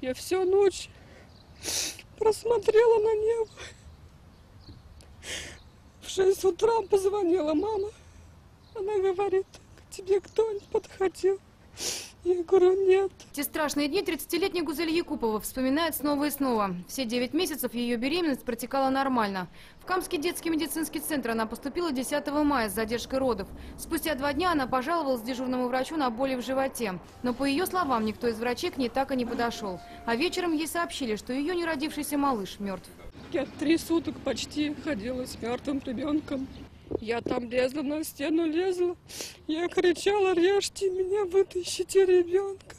Я всю ночь просмотрела на небо. В 6 утра позвонила мама. Она говорит, к тебе кто-нибудь подходил? Я говорю, нет. Те страшные дни 30-летняя Гузель Якупова вспоминает снова и снова. Все 9 месяцев ее беременность протекала нормально. В Камский детский медицинский центр она поступила 10 мая с задержкой родов. Спустя два дня она пожаловалась дежурному врачу на боли в животе. Но по ее словам, никто из врачей к ней так и не подошел. А вечером ей сообщили, что ее неродившийся малыш мертв. Я три суток почти ходила с мертвым ребенком. Я там лезла, на стену лезла. Я кричала, режьте меня, вытащите ребенка.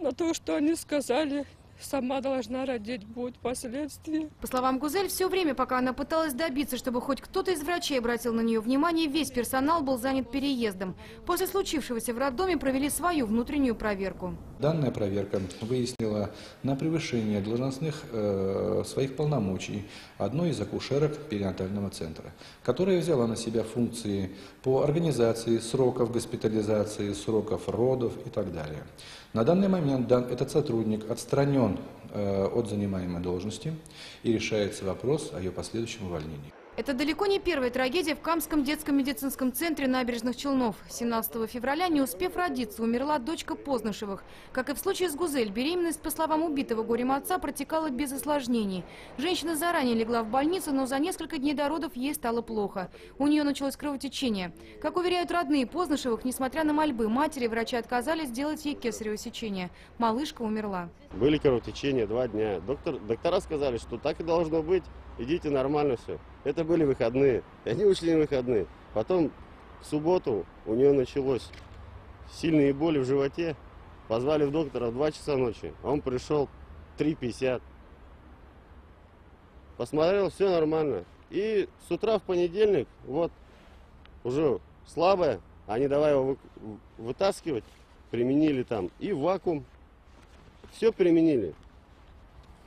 На то, что они сказали, сама должна родить, будут последствия. По словам Гузель, все время, пока она пыталась добиться, чтобы хоть кто-то из врачей обратил на нее внимание, весь персонал был занят переездом. После случившегося в роддоме провели свою внутреннюю проверку. Данная проверка выяснила на превышение должностных э, своих полномочий одной из акушерок перинатального центра, которая взяла на себя функции по организации сроков госпитализации, сроков родов и так далее. На данный момент дан, этот сотрудник отстранен э, от занимаемой должности и решается вопрос о ее последующем увольнении. Это далеко не первая трагедия в Камском детском медицинском центре набережных Челнов. 17 февраля, не успев родиться, умерла дочка Познышевых. Как и в случае с Гузель, беременность, по словам убитого горем отца, протекала без осложнений. Женщина заранее легла в больницу, но за несколько дней до родов ей стало плохо. У нее началось кровотечение. Как уверяют родные Познышевых, несмотря на мольбы матери, врачи отказались сделать ей кесарево сечение. Малышка умерла. Были кровотечения два дня. Доктор, доктора сказали, что так и должно быть. Идите нормально все. Это были выходные. И они ушли на выходные. Потом в субботу у нее началось сильные боли в животе. Позвали в доктора в 2 часа ночи. Он пришел 3.50. Посмотрел, все нормально. И с утра в понедельник, вот, уже слабое, они давай его вы- вытаскивать, применили там и вакуум, все применили,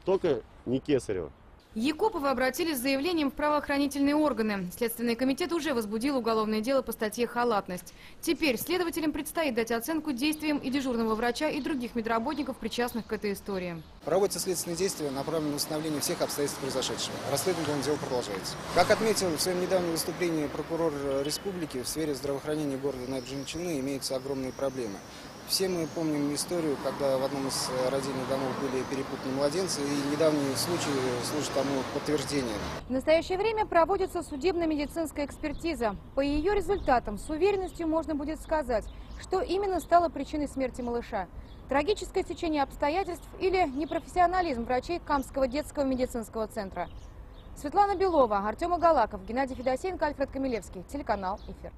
только не кесарево. Якуповы обратились с заявлением в правоохранительные органы. Следственный комитет уже возбудил уголовное дело по статье «Халатность». Теперь следователям предстоит дать оценку действиям и дежурного врача, и других медработников, причастных к этой истории. Проводятся следственные действия, направленные на установление всех обстоятельств произошедшего. Расследование дела продолжается. Как отметил в своем недавнем выступлении прокурор республики, в сфере здравоохранения города Набережной имеются огромные проблемы. Все мы помним историю, когда в одном из родильных домов были перепутаны младенцы, и недавний случай служит тому подтверждением. В настоящее время проводится судебно-медицинская экспертиза. По ее результатам с уверенностью можно будет сказать, что именно стало причиной смерти малыша. Трагическое течение обстоятельств или непрофессионализм врачей Камского детского медицинского центра. Светлана Белова, Артем Агалаков, Геннадий Федосеенко, Альфред Камилевский. Телеканал «Эфир».